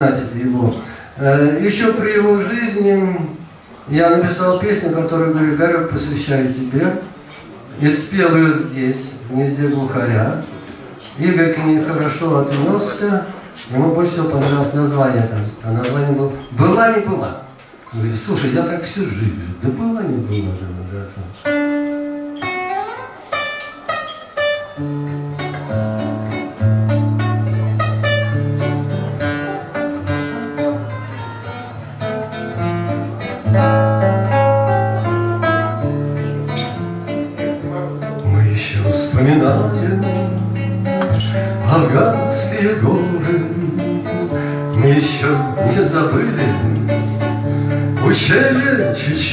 его. Э, Еще при его жизни я написал песню, которую говорю, Игорек, посвящаю тебе. И спел ее здесь, в гнезде глухаря. Игорь к ней хорошо отнесся. Ему больше всего понравилось название там. А название было «Была не была». Он говорит, слушай, я так всю жизнь. Да была не была, да,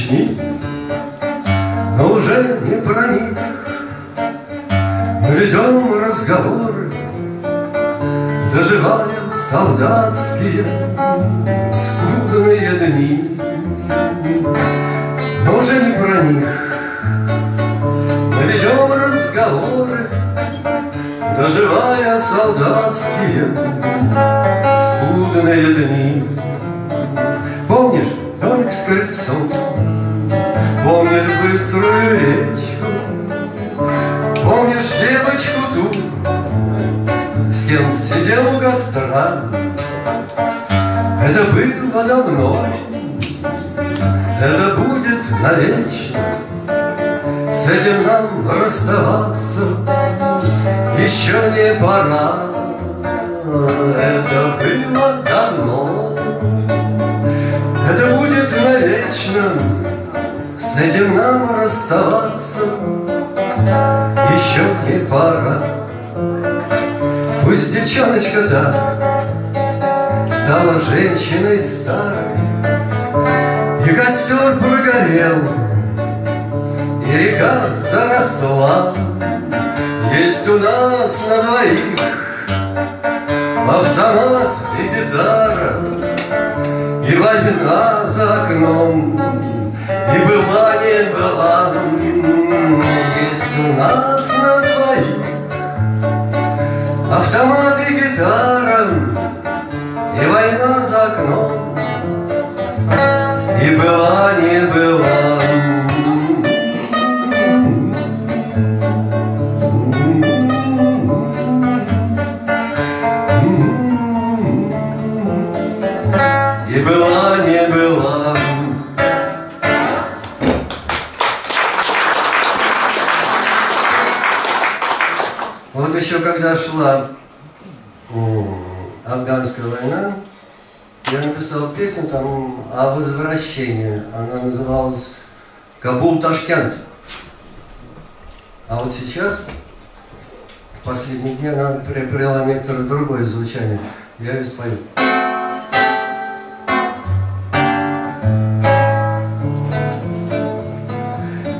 Чечни, Но уже не про них мы ведем разговоры, Доживая солдатские скудные дни. Быструю? Помнишь девочку ту, с кем сидел у костра? Это было давно, это будет навечно. С этим нам расставаться еще не пора. Это было давно, это будет навечно. С этим нам расставаться еще не пора. Пусть девчоночка та стала женщиной старой, И костер прогорел, и река заросла. Есть у нас на двоих автомат и гитара, И война за окном, и была не была. У нас на двоих автомат и гитара, И война за окном, и была не была. Когда афганская война, я написал песню там о возвращении. Она называлась Кабул-Ташкент. А вот сейчас, в последние дни, она приобрела некоторое другое звучание. Я ее спою.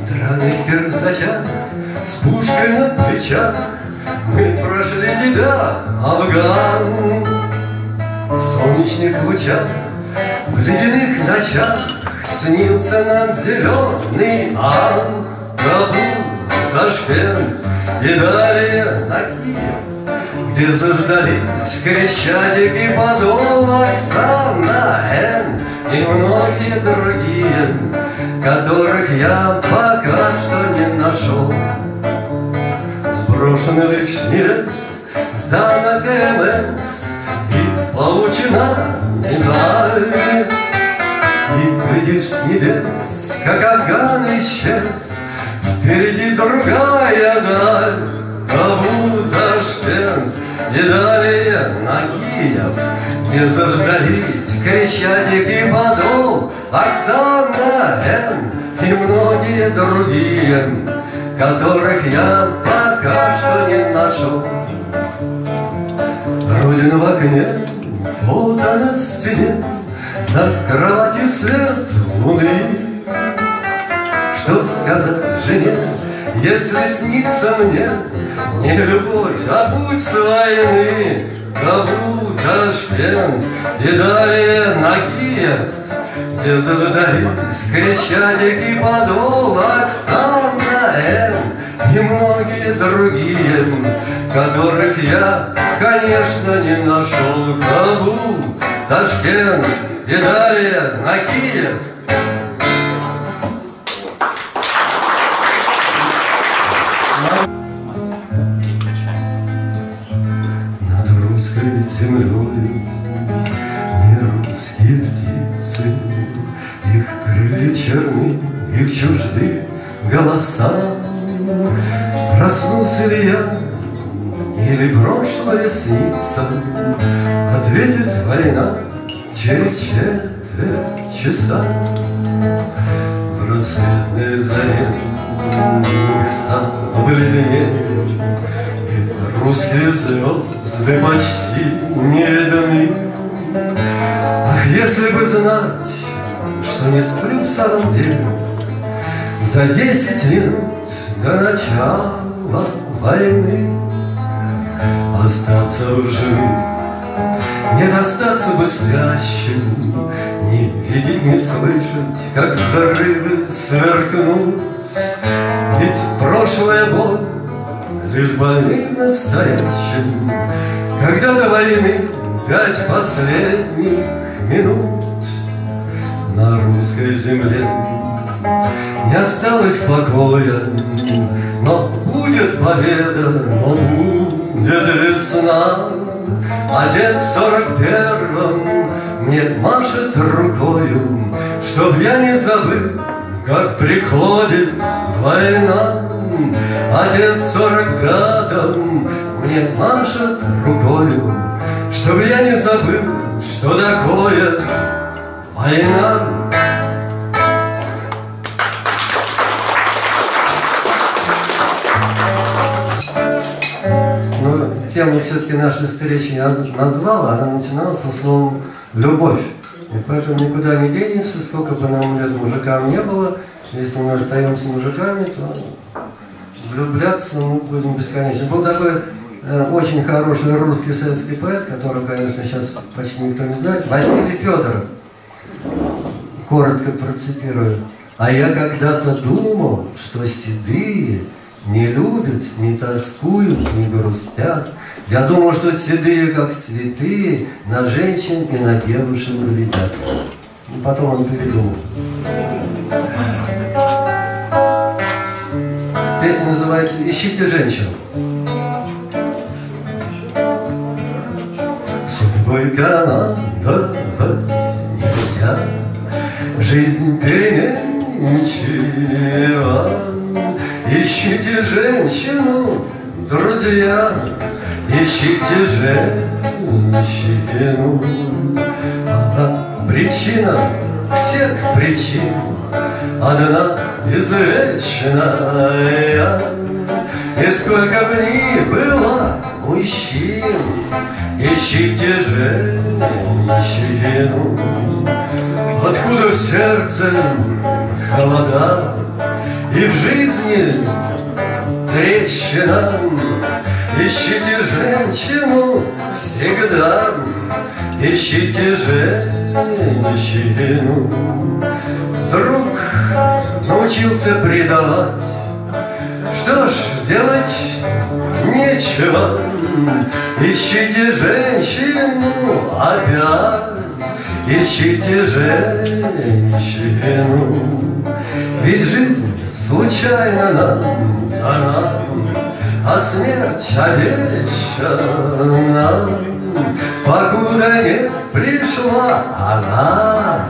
Драных кирзачах с пушкой на плечах Афган. В солнечных лучах, в ледяных ночах Снился нам зеленый Ан. Кабул, Ташкент и далее на Киев Где заждались Крещатик и Подол Оксана Н и многие другие которых я пока что не нашел. Сброшен лишь невес, сдана КМС и получена медаль. И глядишь с небес, как Афган исчез, Впереди другая даль, Кабул, Ташкент и далее на Киев, Где заждались Крещатик и Подол, Оксана Н. и многие другие, Которых я пока что не нашел. Родина в окне, фото на стене, Над кроватью свет луны. Что сказать жене, если снится мне Не любовь, а путь с войны? Кабул, Ташкент и далее на Киев, Где заждались Крещатик и Подол, Оксана Н. и многие другие, Которых я, конечно, не нашел. Кабул, Ташкент и далее на Киев. Над русской землей не русские птицы, Их крылья черны, их чужды голоса. Проснулся ли я, или прошлое снится, Ответит война через четверть часа. В рассветной заре небеса обледенели, И русские звезды почти не видны. Ах, если бы знать, что не сплю в самом деле, За десять минут до начала войны Остаться в живых, не достаться бы спящим, Не видеть, не слышать, как взрывы сверкнут. Ведь прошлая боль лишь больным настоящим, Когда до войны пять последних минут На русской земле. Не осталось покоя, Но будет победа, но будет весна. А дед в сорок первом мне машет рукою, Чтоб я не забыл, как приходит война. А дед в сорок пятом мне машет рукою, Чтоб я не забыл, что такое война. Все-таки нашей встречи я назвал, она начиналась со словом «любовь». И поэтому никуда не денется, сколько бы нам лет мужикам не было, если мы остаемся мужиками, то влюбляться мы будем бесконечно. Был такой э, очень хороший русский советский поэт, которого, конечно, сейчас почти никто не знает, Василий Федоров. Коротко процитирую. «А я когда-то думал, что седые не любят, не тоскуют, не грустят, я думал, что седые, как святые, на женщин и на девушек глядят. И потом он передумал. Песня называется «Ищите женщин». Судьбой командовать нельзя, Жизнь переменчива. Ищите женщину, друзья, Ищите женщину Она причина всех причин. Одна извечная. И сколько в ней было мужчин. Ищите женщину Откуда в сердце холода И в жизни трещина Ищите женщину всегда, ищите женщину. Друг научился предавать, что ж делать нечего. Ищите женщину опять, ищите женщину. Ведь жизнь случайно нам дана, а смерть обещана. Покуда не пришла она,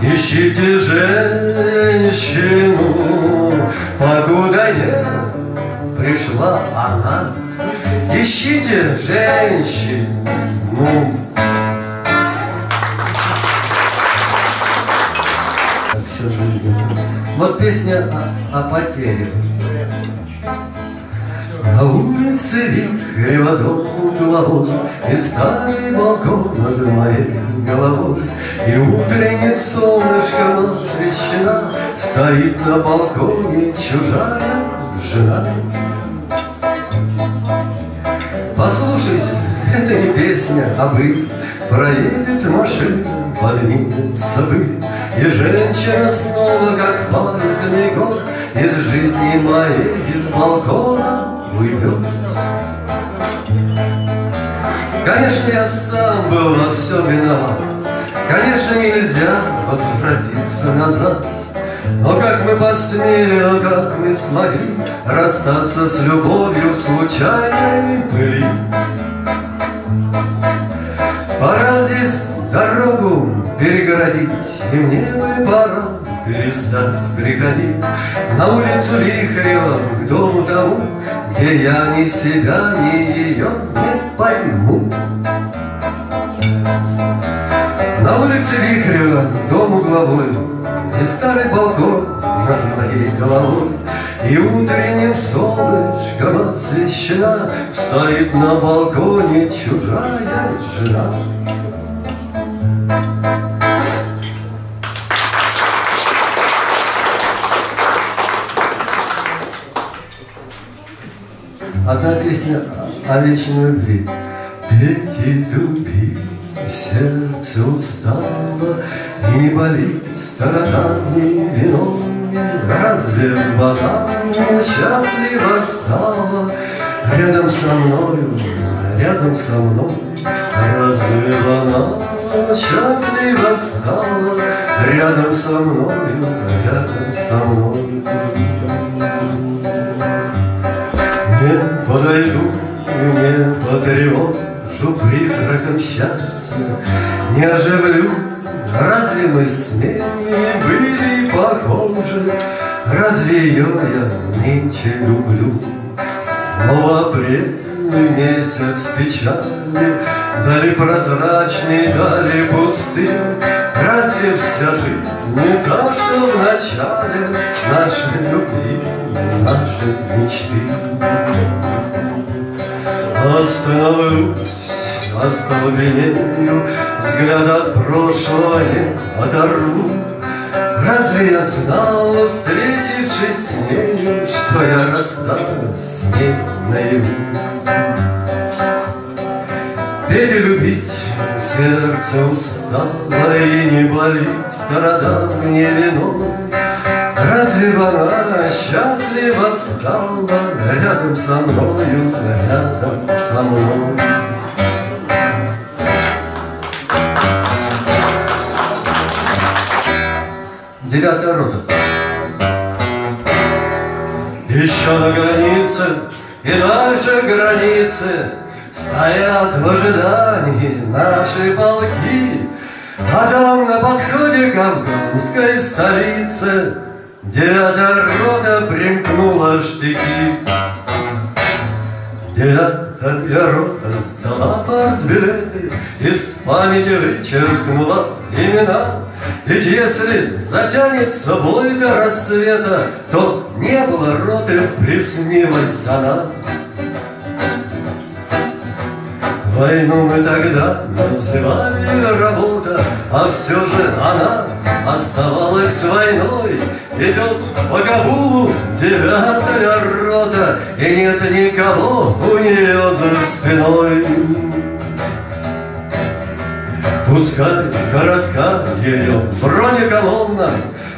Ищите женщину, покуда не пришла она. Ищите женщину. Вот песня о, о потере. На улице вихрь водой головой И старый балкон над моей головой. И утренним солнышком освещена Стоит на балконе чужая жена. Послушайте, это не песня, а вы Проедет машина, поднимется вы И женщина снова, как в памятный год Из жизни моей, из балкона уйдет. Конечно, я сам был во всем виноват, Конечно, нельзя возвратиться назад, но как мы посмели, но как мы смогли Расстаться с любовью в случайной пыли. Пора здесь дорогу перегородить, И мне бы пора перестать приходить На улицу Вихрева к дому тому, Где я ни себя, ни ее не пойму. На улице Вихрева дом угловой И старый балкон над моей головой И утренним солнышком освещена Стоит на балконе чужая жена. Песня о вечной любви. Пейте, люби, сердце устало, И не болит стародавней вином. Разве вода счастлива стала Рядом со мною, рядом со мной? Разве она счастлива стала Рядом со мною, рядом со мной? Подойду, не потревожу призраком счастья, Не оживлю, разве мы с ней были похожи? Разве ее я нынче люблю? Снова апрельный месяц печали, Дали прозрачный, дали пустым, Разве вся жизнь не та, что в начале Нашей любви, нашей мечты? Остановлюсь, остолбенею, Взгляд от прошлого не оторву. Разве я знал, встретившись с нею, Что я расстанусь с ней наяву? И любить сердце устало И не болит стародавнее вино Разве она счастлива стала Рядом со мною, рядом со мной? Девятая рота. Еще на границе и дальше границы Стоят в ожидании наши полки, А там на подходе к афганской столице Девятая рота примкнула штыки. Девятая рота сдала партбилеты, Из памяти вычеркнула имена. Ведь если затянется бой до рассвета, То не было роты, приснилась она. Войну мы тогда называли работа, А все же она оставалась войной. Идет по Кабулу девятая рота, И нет никого у нее за спиной. Пускай городка ее бронеколонна,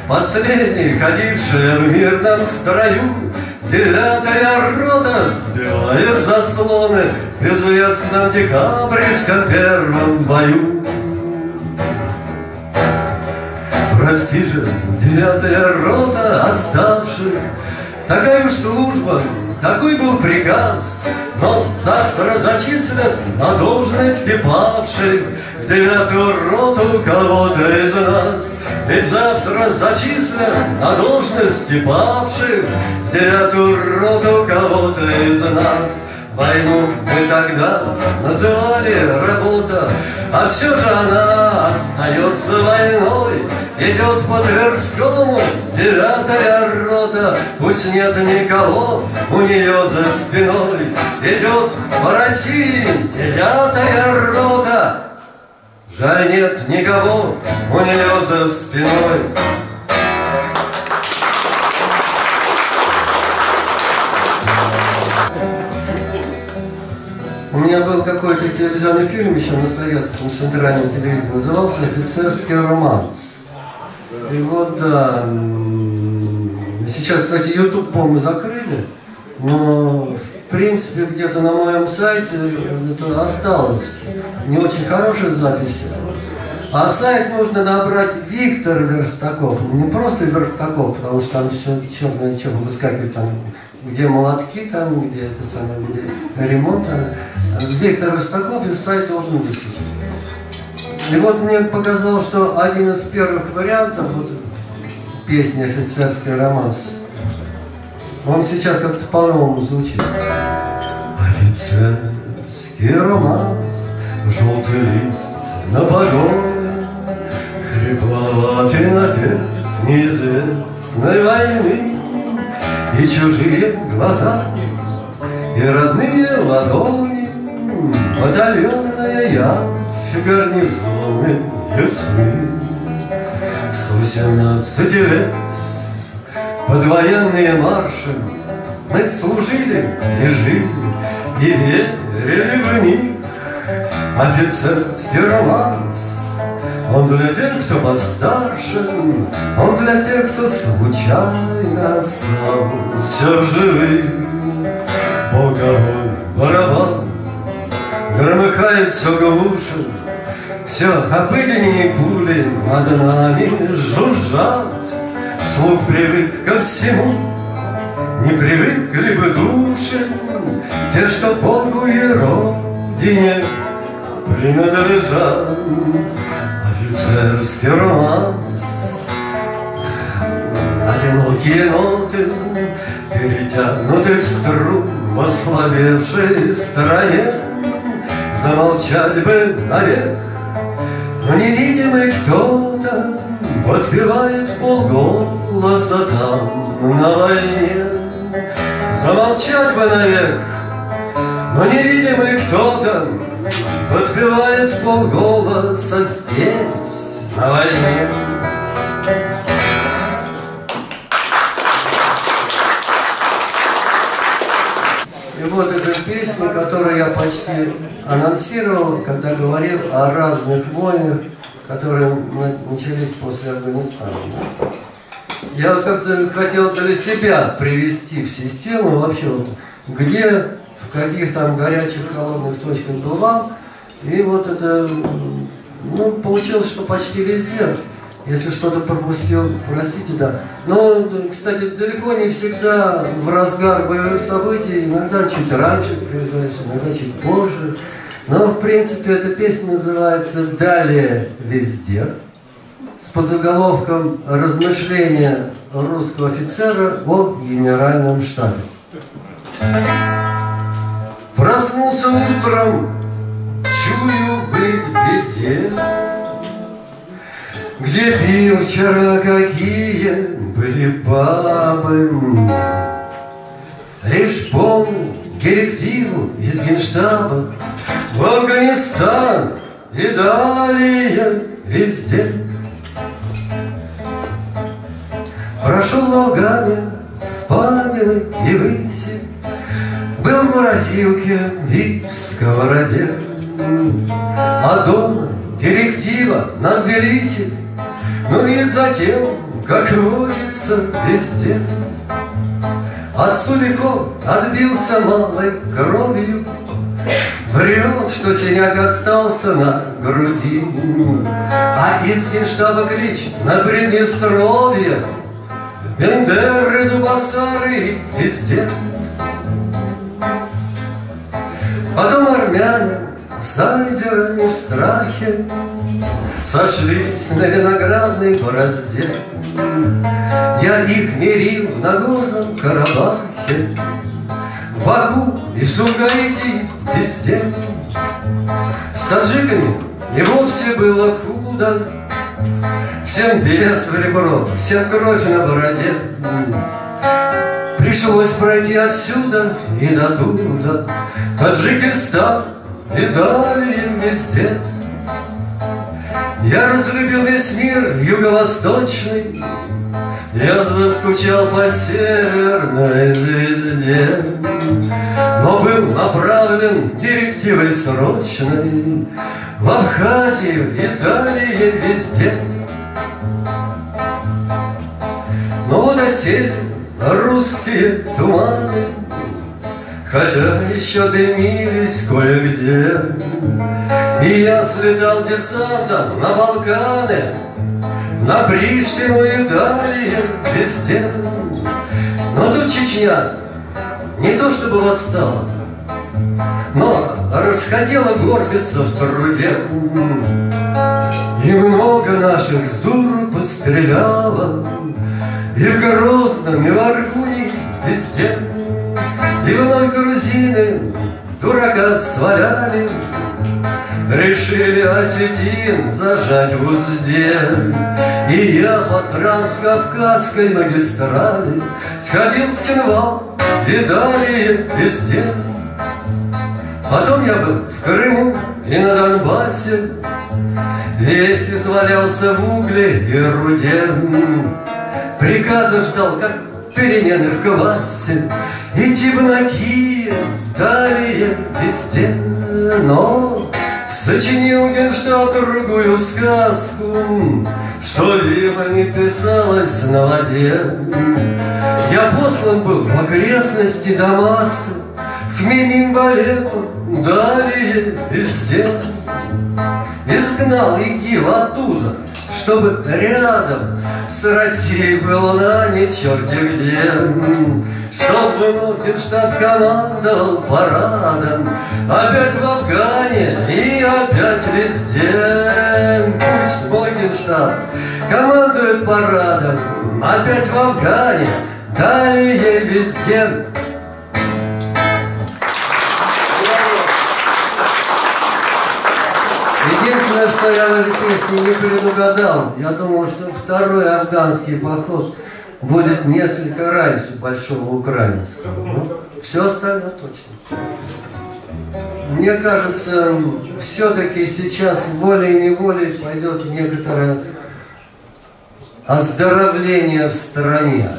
Последний, ходившая в мирном строю, Девятая рота сбивает заслоны В известном декабрьском первом бою. Прости же, девятая рота отставших, Такая уж служба, такой был приказ, Но завтра зачислят на должности павших Девятую роту кого-то из нас. Ведь завтра зачислят на должности павших В девятую роту кого-то из нас. Войну мы тогда называли работа, А все же она остается войной. Идет по Тверскому девятая рота, Пусть нет никого у нее за спиной. Идет по России девятая рота, Жаль, нет никого у нее за спиной. У меня был какой-то телевизионный фильм еще на советском центральном телевидении, назывался «Офицерский романс». И вот, да, сейчас, кстати, YouTube, по-моему, закрыли, но, принципе, где-то на моем сайте это осталось. Не очень хорошая запись. А сайт нужно набрать Виктор Верстаков. Не просто Верстаков, потому что там все черное что выскакивает там, где молотки там, где это самое, где ремонт. Там. Виктор Верстаков и сайт должен выскочить. И вот мне показалось, что один из первых вариантов вот, песни «Офицерский романс», он сейчас как-то по-новому звучит. Офицерский романс, желтый лист на погоне, Хрипловатый напев неизвестной войны, И чужие глаза, и родные ладони, Батальонная явь гарнизоны ясны. С восемнадцати лет под военные марши Мы служили и жили, и верили в них. Офицерский романс, он для тех, кто постарше, Он для тех, кто случайно остался в живых. Полковой барабан громыхает все глуше, Все обыденнее пули над нами жужжат, Слух привык ко всему, не привыкли бы души Те, что Богу и Родине принадлежат. Офицерский романс, одинокие ноты, Перетянутых струн в ослабевшей стране, Замолчать бы навек, но невидимый кто-то Подпевает в полголоса там на войне. Замолчать бы навек, но невидимый кто-то Подпевает полголоса здесь, на войне. И вот эта песня, которую я почти анонсировал, когда говорил о разных войнах, которые начались после Афганистана. Я вот как-то хотел для себя привести в систему вообще вот, где, в каких там горячих, холодных точках бывал. И вот это, ну, получилось, что почти везде. Если что-то пропустил, простите, да. Но, кстати, далеко не всегда в разгар боевых событий, иногда чуть раньше приезжаешь, иногда чуть позже. Но, в принципе, эта песня называется «Далее везде» с подзаголовком «Размышления русского офицера о генеральном штабе». Проснулся утром, чую быть беде, Где пил вчера, какие были папы. Лишь помню директиву из генштаба в Афганистан и далее везде. Прошел в Афгане, впадины и выси, Был в морозилке и в сковороде, А дома директива на Тбилиси, Ну и затем, как водится везде. От суликов отбился малой кровью, Врет, что синяк остался на груди, А из генштаба клич на Приднестровье, Бендеры, Дубасары везде. Потом армяне с айзерами в страхе Сошлись на виноградной борозде. Я их мирил в Нагорном Карабахе, В Баку и в Сумгаите везде. С таджиками и вовсе было худо, Всем без в ребро, всем кровь на бороде. Пришлось пройти отсюда и до туда, Таджикистан и далее везде. Я разлюбил весь мир юго-восточный, Я заскучал по северной звезде, Но был направлен директивой срочной В Абхазию и далее везде. Осели русские туманы, Хотя еще дымились кое-где, И я слетал десантом на Балканы, На Приштину и далее везде. Но тут Чечня не то чтобы восстала, Но расходила горбиться в труде. И много наших с дуру постреляло, И в Грозном, и в Аргуне везде. И вновь грузины дурака сваляли, Решили осетин зажать в узде. И я по транскавказской магистрали Сходил в Скинвал и далее везде. Потом я был в Крыму и на Донбассе, Весь извалялся в угле и руде. Приказы ждал, как перемены в классе, на Киев, далее везде. Но сочинил Генштаб другую сказку, Что либо не писалось на воде. Я послан был в окрестности Дамаска, В Мимим Валепо, далее везде. Изгнал ИГИЛ оттуда, чтобы рядом С Россией была не черти где. Чтоб вновь Генштаб командовал парадом Опять в Афгане и опять везде Пусть мой Генштаб командует парадом Опять в Афгане, далее везде Я в этой песне не предугадал, я думал, что второй афганский поход будет несколько раньше большого украинского. Ну, все остальное точно. Мне кажется, все-таки сейчас волей-неволей пойдет некоторое оздоровление в стране.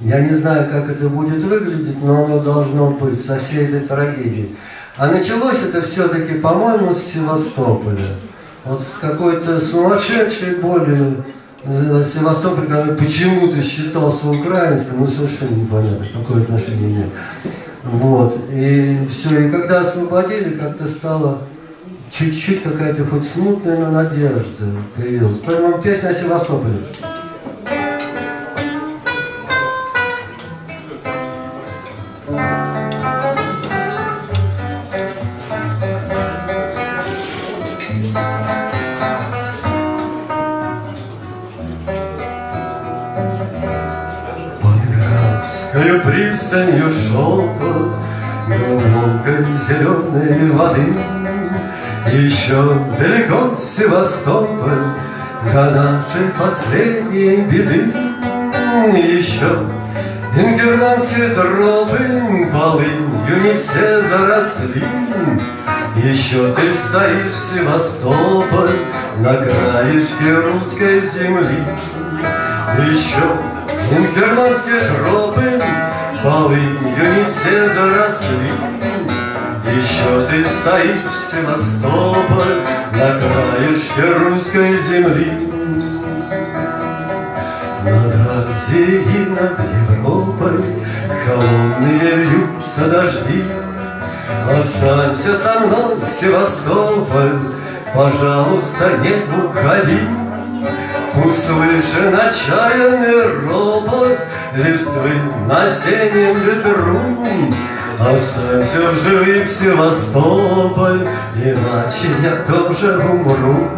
Я не знаю, как это будет выглядеть, но оно должно быть со всей этой трагедией. А началось это все-таки, по-моему, с Севастополя. Вот с какой-то сумасшедшей болью Севастополь, который почему-то считался украинским, ну совершенно непонятно, какое отношение имеет. Вот. И все. И когда освободили, как-то стало чуть-чуть какая-то хоть смутная, но надежда появилась. Поэтому песня о Севастополе. Пристанью шепот глубокой зеленой воды. Еще далеко Севастополь до нашей последней беды. Еще Ингерманские тропы полынью не все заросли. Еще ты стоишь, Севастополь, на краешке русской земли. Еще Инкерманские тропы полынью не все заросли. Еще ты стоишь, Севастополь, на краешке русской земли. Над Азией над Европой холодные льются дожди. Останься со мной, Севастополь, пожалуйста, не уходи. Пусть слышен отчаянный ропот листвы на осеннем ветру. Останься в живых, Севастополь, иначе я тоже умру.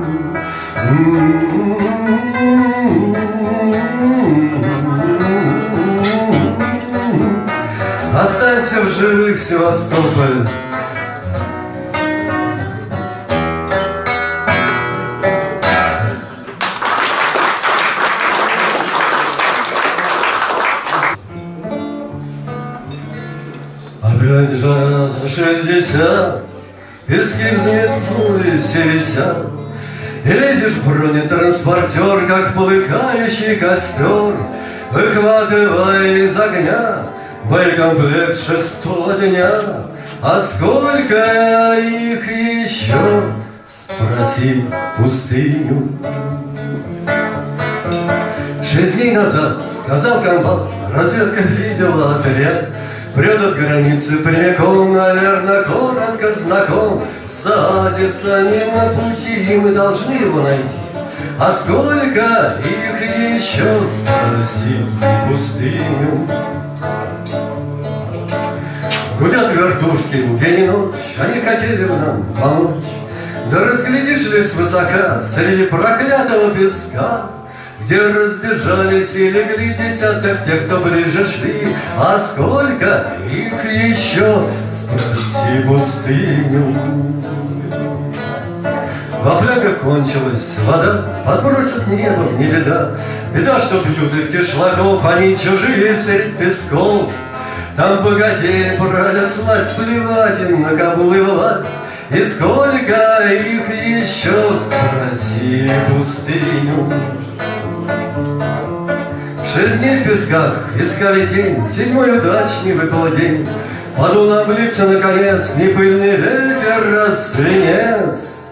Останься в живых, Севастополь, за шестьдесят, Пески взметнулись и висят, И лезешь в бронетранспортер, Как полыхающий костер, Выхватывая из огня Боекомплект шестого дня. А сколько их еще? Спроси пустыню. Шесть дней назад сказал комбат, Разведка видела отряд, Прет от границы прямиком, наверное, коротко знаком. С оазисами на пути, и мы должны его найти. А сколько их еще, спроси пустыню? Гудят вертушки день и ночь, они хотели бы нам помочь. Да разглядишь ли свысока среди проклятого песка где разбежались и легли десяток тех, кто ближе шли, А сколько их еще, спроси пустыню. Во флягах кончилась вода, подбросят небом, не беда. Беда, что пьют из кишлаков, они чужие средь песков. Там богатеи брали сласть, плевать им на Кабул и власть. И сколько их еще, спроси пустыню. Шесть дней в песках искали день, Седьмой удачный выпал день. Подул нам лица, наконец, Не пыльный ветер, а свинец.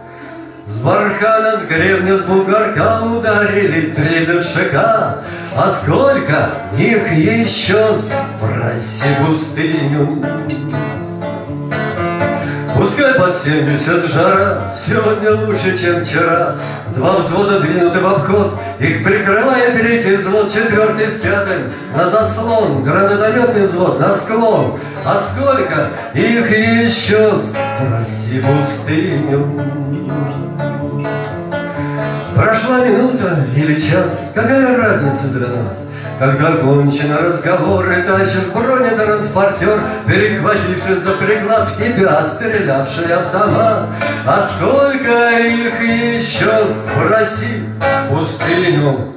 С бархана, с гребня, с бугорка Ударили три дышака, А сколько их еще, спроси пустыню. Пускай под семьдесят жара, Сегодня лучше, чем вчера. Два взвода двинуты в обход, Их прикрывает третий взвод, Четвертый с пятым на заслон, Гранатометный взвод на склон. А сколько их еще, спроси пустыню. Прошла минута или час, Какая разница для нас? Когда кончен разговор и тащит бронетранспортер, Перехвативший за приклад в тебя стрелявший автомат. А сколько их еще, спроси пустыню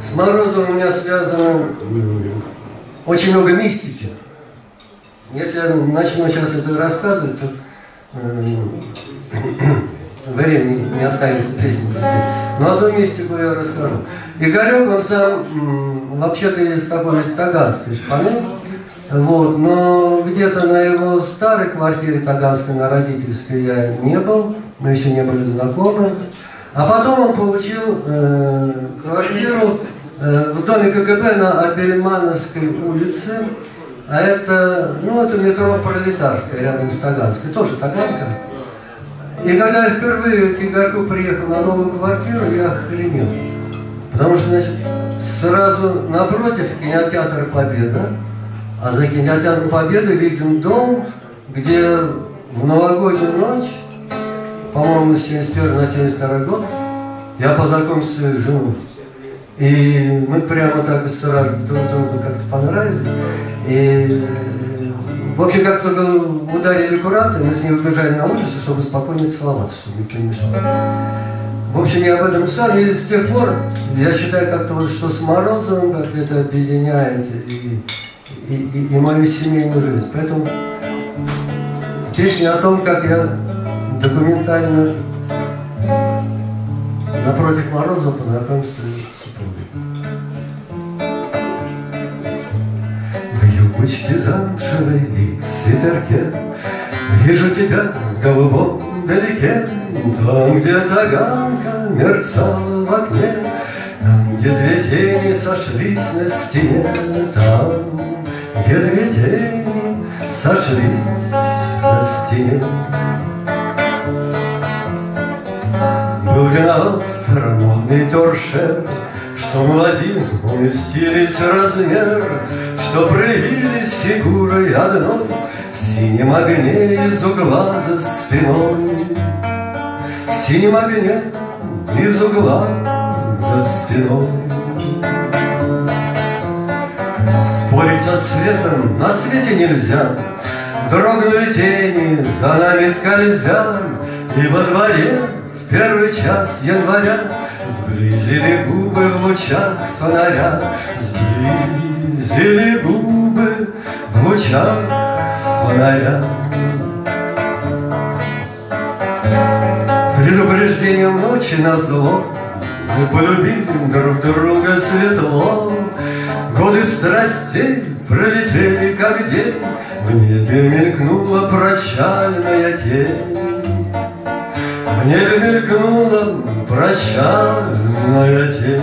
С Морозовым у меня связано очень много мистики. Если я начну сейчас это рассказывать, то э, времени не останется песни поспеть. Но одну мистику я расскажу. Игорек, он сам вообще-то из такой из Таганской шпаны, вот, но где-то на его старой квартире Таганской, на родительской я не был, мы еще не были знакомы. А потом он получил э, квартиру э, в доме КГБ на Абельмановской улице, а это, ну, это метро Пролетарская, рядом с Таганской, тоже Таганка. И когда я впервые к Игорьку приехал на новую квартиру, я охренел. Потому что, значит, сразу напротив кинотеатр «Победа», а за кинотеатром «Победа» виден дом, где в новогоднюю ночь, по-моему, с 71 на 72 год, я познакомился с женой. И мы прямо так сразу друг другу как-то понравились. И, в общем, как только ударили куранты, мы с ней убежали на улицу, чтобы спокойно целоваться, чтобы никто не мешал. В общем, я об этом сам, и с тех пор я считаю как-то вот, что с Морозовым как это объединяет и, и, и, и мою семейную жизнь. Поэтому песня о том, как я документально напротив Морозова познакомился с супругой. юбочке замшевой и в свитерке Вижу тебя в голубом далеке Там, где таганка мерцала в окне Там, где две тени сошлись на стене Там, где две тени сошлись на стене Был виноват старомодный торшер что в один уместились размер, Что проявились фигурой одной В синем огне из угла за спиной. В синем огне из угла за спиной. Спорить со светом на свете нельзя, Дрогнули тени, за нами скользя, И во дворе в первый час января Сблизили губы в лучах фонаря, Сблизили губы в лучах фонаря. Предупреждением ночи на зло Мы полюбили друг друга светло. Годы страстей пролетели, как день, В небе мелькнула прощальная тень. В небе мелькнула прощальная тень.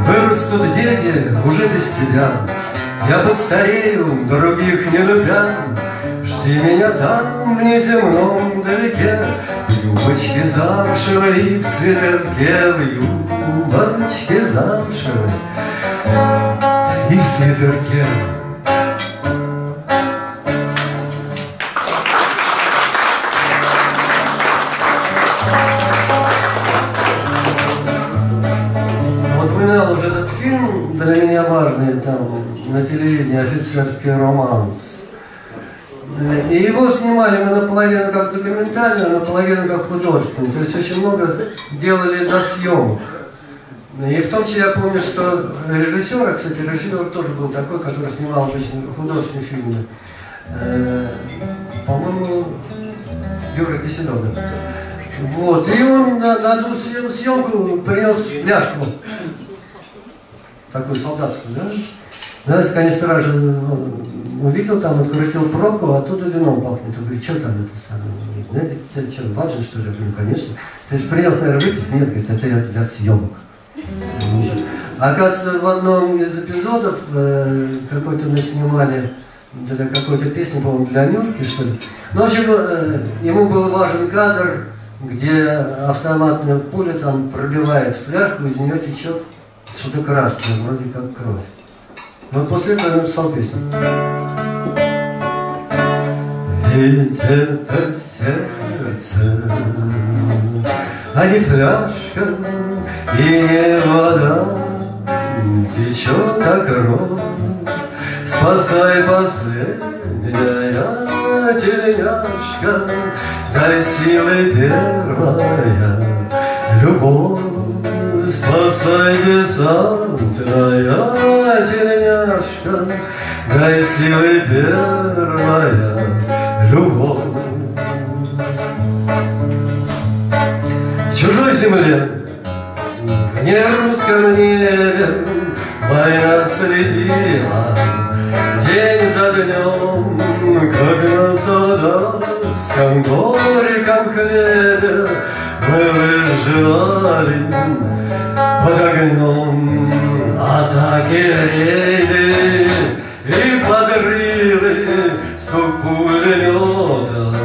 Вырастут дети уже без тебя, Я постарею, других не любя. Жди меня там, в неземном далеке, В юбочке замшевой в свитерке, В юбочке замшевой и в свитерке. для меня важный там на телевидении офицерский романс. И его снимали мы наполовину как документальный, а наполовину как художественный. То есть очень много делали до съемок. И в том числе я помню, что режиссер, а, кстати, режиссер тоже был такой, который снимал обычно художественные фильмы. Э, по-моему, Юра Киселев. Вот. И он на, на одну съемку принес фляжку такую солдатскую, да? Знаете, канистра же ну, увидел там, открутил пробку, а оттуда вином пахнет. Он говорит, что там это самое? Знаете, что, важно, что ли? Я говорю, конечно. Ты же принес, наверное, выпить? Нет, говорит, это для, для съемок. Оказывается, в одном из эпизодов э, какой-то мы снимали для какой-то песни, по-моему, для Нюрки, что ли. Ну, в общем, э, ему был важен кадр, где автоматная пуля там пробивает фляжку, из нее течет что-то красное, вроде как кровь. Вот после этого я написал песню. Ведь это сердце, а не фляжка и не вода, течет как кровь. Спасай последняя тельняшка, дай силы первая любовь. Спасай, десантная тельняшка, Дай силы первая любовь. Чужой земле, в нерусском небе Война следила. День за днем, Как на солдатском горьком хлебе. Мы выживали под огнем атаки рейды и подрывы, стук пулеметов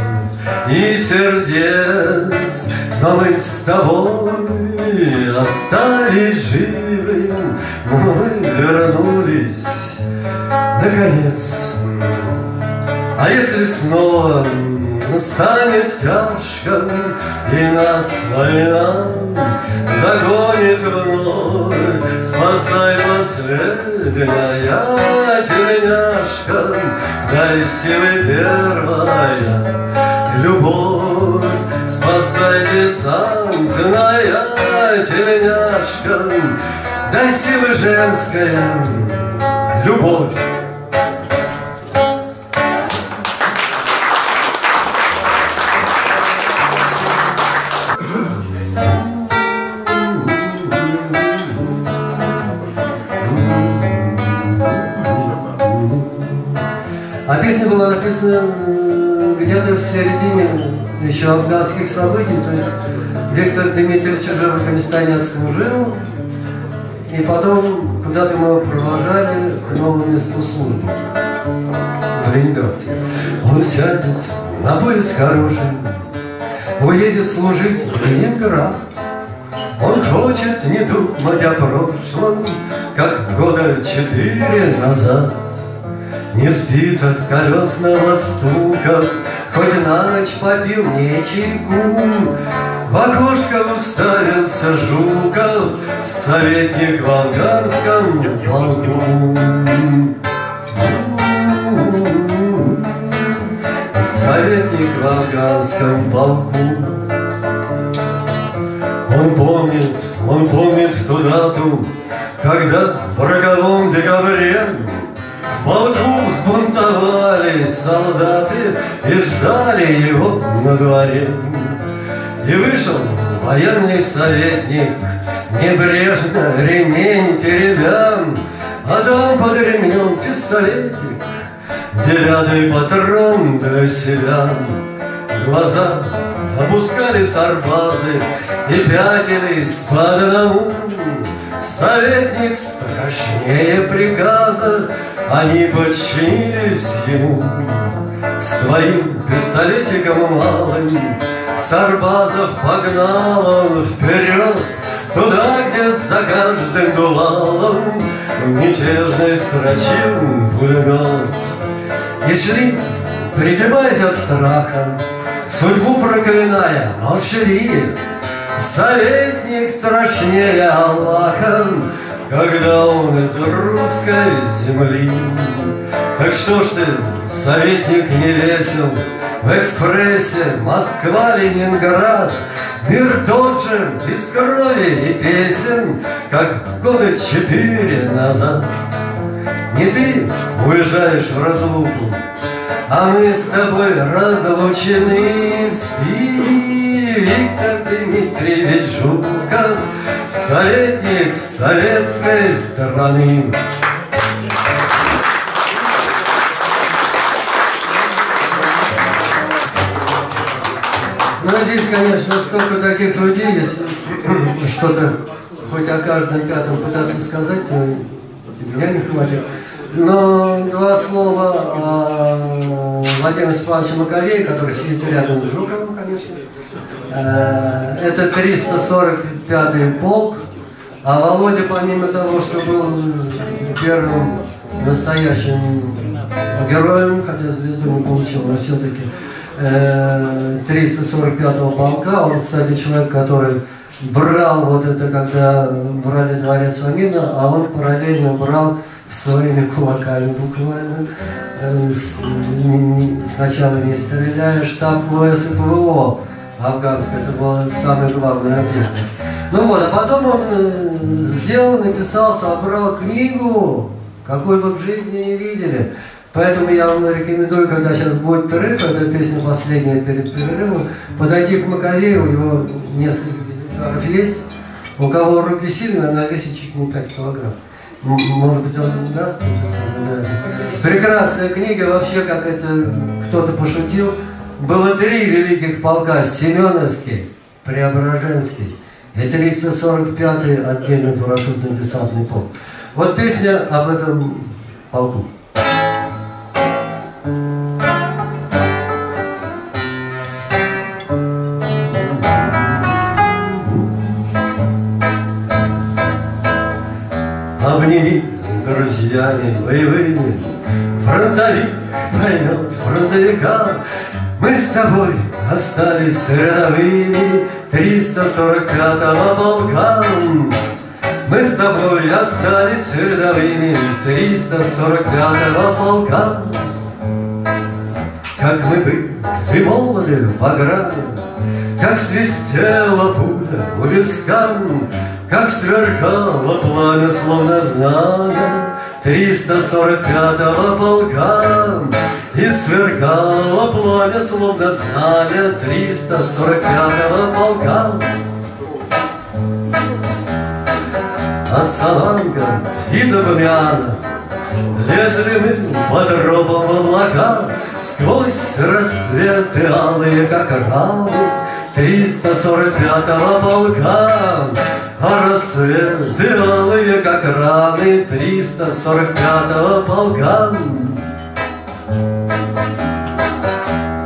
и сердец. Но мы с тобой остались живы, мы вернулись наконец. А если снова станет тяжко, и нас война догонит вновь. Спасай последняя тельняшка, дай силы первая любовь. Спасай десантная тельняшка, дай силы женская любовь. Где-то в середине еще афганских событий, то есть Виктор Дмитриевич уже в Афганистане отслужил, и потом куда-то мы его провожали к новому месту службы в Ленинграде. Он сядет на поезд хороший, уедет служить в Ленинград. Он хочет не думать о прошлом, как года четыре назад. Не спит от колесного стука, Хоть на ночь попил не чайку. В окошко уставился Жуков, Советник в афганском полку. Советник в афганском полку. Он помнит, он помнит ту дату, Когда в роковом декабре полку взбунтовали солдаты И ждали его на дворе. И вышел военный советник, Небрежно ремень теребя, А там под ремнем пистолетик, Девятый патрон для себя. глаза Опускали сарбазы и пятились по одному Советник страшнее приказа Они подчинились ему Своим пистолетиком малым. Сарбазов погнал он вперед Туда, где за каждым дувалом Мятежный строчил пулемет. И шли, пригибаясь от страха Судьбу проклиная, но шли Советник страшнее Аллаха Когда он из русской земли Так что ж ты, советник, не весел В экспрессе Москва-Ленинград Мир тот же, без крови и песен, Как года четыре назад. Не ты уезжаешь в разлуку, А мы с тобой разлучены. Спи, Виктор Дмитриевич Жуков, Советник советской страны. Ну, здесь, конечно, сколько таких людей, если что-то хоть о каждом пятом пытаться сказать, то меня не хватит. Но два слова о Владимире Степановиче Маковее, который сидит рядом с Жуковым, конечно. Э, это 345-й полк, а Володя, помимо того, что был первым настоящим героем, хотя звезду не получил, но все-таки 345-го э, полка. Он, кстати, человек, который брал вот это, когда брали дворец Амина, а он параллельно брал своими кулаками буквально. Э, сначала не стреляя, штаб ВС афганское, это было самое главное объект. Ну вот, а потом он э, сделал, написал, собрал книгу, какой вы в жизни не видели. Поэтому я вам рекомендую, когда сейчас будет перерыв, эта песня последняя перед перерывом, подойти к Маковею, у него несколько экземпляров есть. У кого руки сильные, она весит чуть не 5 килограмм. Может быть, он даст да. Прекрасная книга, вообще, как это кто-то пошутил. Было три великих полка, Семеновский, Преображенский и 345-й отдельный парашютно-десантный полк. Вот песня об этом полку. Обними с друзьями боевыми, Фронтовик поймет фронтовика. Мы с тобой остались рядовыми 345-го полка. Мы с тобой остались рядовыми 345-го полка. Как мы были молоды по грани, Как свистела пуля у виска, Как сверкало пламя, словно знамя 345-го полка. И сверкало пламя, словно знамя 345-го полка. От Саланга и до Бумяна Лезли мы по тропам облака. Сквозь рассветы алые, как раны 345-го полка. А рассветы алые, как раны 345-го полка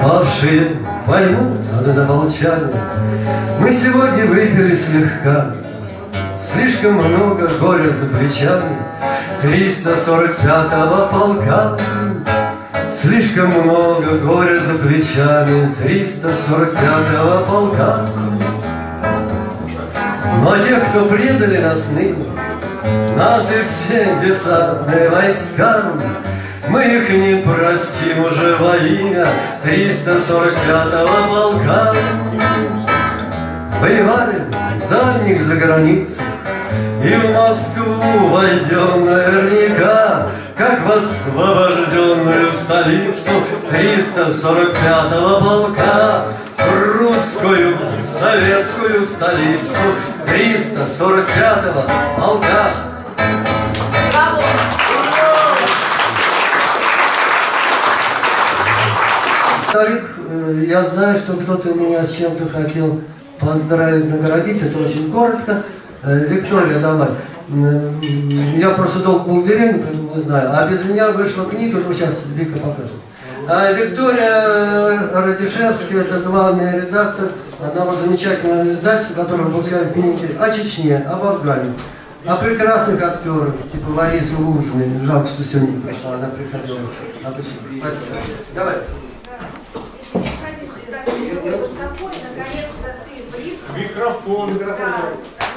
Павшие поймут однополчане Мы сегодня выпили слегка. Слишком много горя за плечами. 345-го полка. Слишком много горя за плечами. 345-го полка. Но тех, кто предали нас ныне Нас и все десантные войска Мы их не простим уже во имя 345-го полка Воевали в дальних заграницах И в Москву войдем наверняка как в освобожденную столицу 345-го полка, русскую советскую столицу 345-го полка. Старик, э, я знаю, что кто-то меня с чем-то хотел поздравить, наградить, это очень коротко. Э, Виктория, давай. Я просто долго был в деревне, поэтому не знаю. А без меня вышла книга, ну сейчас Вика покажет. А Виктория Радишевская, это главный редактор одного замечательного издательства, которое выпускает книги о Чечне, об Афгане, о прекрасных актерах, типа Ларисы Лужиной. Жалко, что сегодня не пришла, она приходила. Спасибо. Давай. Высоко, и наконец-то ты близко. Микрофон. Да,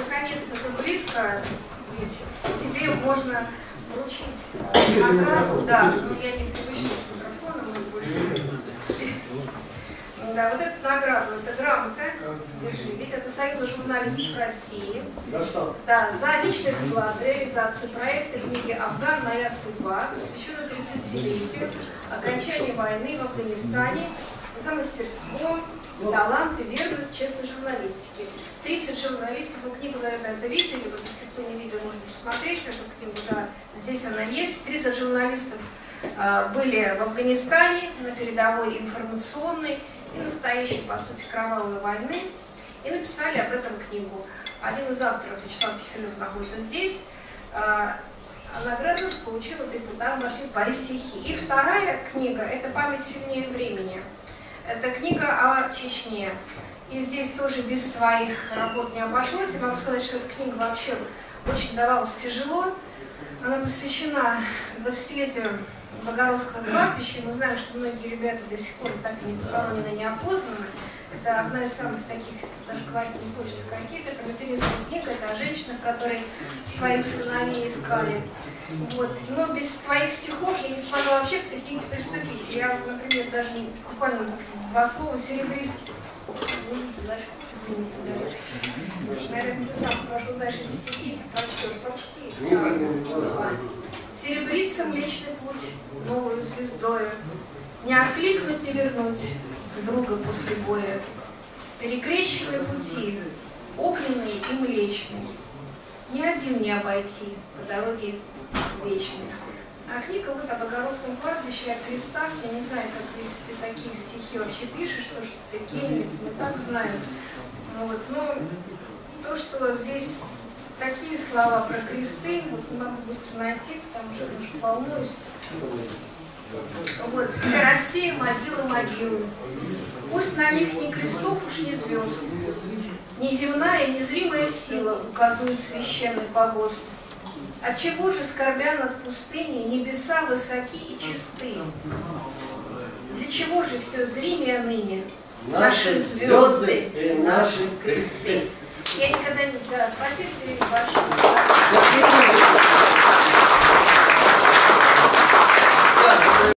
наконец-то ты близко, ведь тебе можно вручить награду. Да, но я не привычна к микрофону, мы больше да, вот эта награда, это грамота, держи, ведь это Союз журналистов России. За что? Да, за личный вклад в реализацию проекта книги «Афган. Моя судьба», посвященной 30-летию окончания войны в Афганистане, за мастерство, талант и верность честной журналистики. 30 журналистов, вы книгу, наверное, это видели, вот если кто не видел, можно посмотреть эту книгу, да, здесь она есть. 30 журналистов э, были в Афганистане на передовой информационной и настоящей, по сути, кровавой войны, и написали об этом книгу. Один из авторов, Вячеслав Киселев, находится здесь. А награду получила «Ты туда нашли твои стихи». И вторая книга – это «Память сильнее времени». Это книга о Чечне. И здесь тоже без твоих работ не обошлось. Я могу сказать, что эта книга вообще очень давалась тяжело. Она посвящена 20-летию Богородского кладбища. Мы знаем, что многие ребята до сих пор так и не похоронены, не опознаны. Это одна из самых таких, даже говорить не хочется каких, это материнская книга, это о женщинах, которые своих сыновей искали. Вот. Но без твоих стихов я не смогла вообще к этой книге приступить. Я, например, даже буквально два слова серебрист. Извините, да. Наверное, ты сам хорошо знаешь эти стихи, прочтешь, прочти их Серебрится Млечный Путь новую звездою, Не окликнуть, не вернуть друга после боя. Перекрещивая пути, огненный и млечный, Ни один не обойти по дороге вечной. А книга вот о Богородском кладбище, о крестах, я не знаю, как ведь ты такие стихи вообще пишешь, то, что ты гений, мы так знаем. Вот. Но то, что здесь такие слова про кресты, вот не могу быстро найти, потому что немножко волнуюсь. Вот, вся Россия могилы могилы. Пусть на них ни крестов уж ни звезд, Неземная, незримая сила указывает священный погост. Отчего же, скорбя над пустыней, небеса высоки и чисты? Для чего же все зримее ныне? Наши звезды и наши кресты. Я никогда не... Да, спасибо тебе большое.